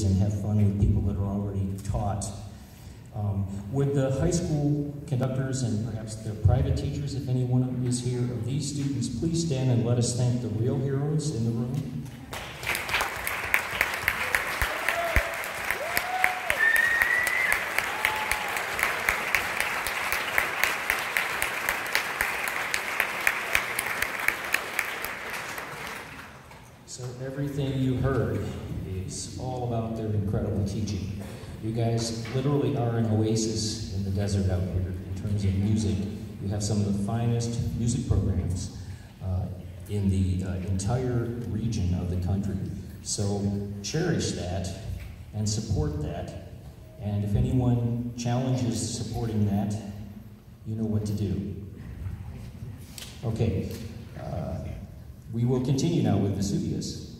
and have fun with people that are already taught. Um, would the high school conductors and perhaps the private teachers, if anyone is here, of these students, please stand and let us thank the real heroes in the room? You guys literally are an oasis in the desert out here in terms of music. You have some of the finest music programs uh, in the uh, entire region of the country. So cherish that and support that. And if anyone challenges supporting that, you know what to do. Okay, uh, we will continue now with Vesuvius.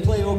Play okay?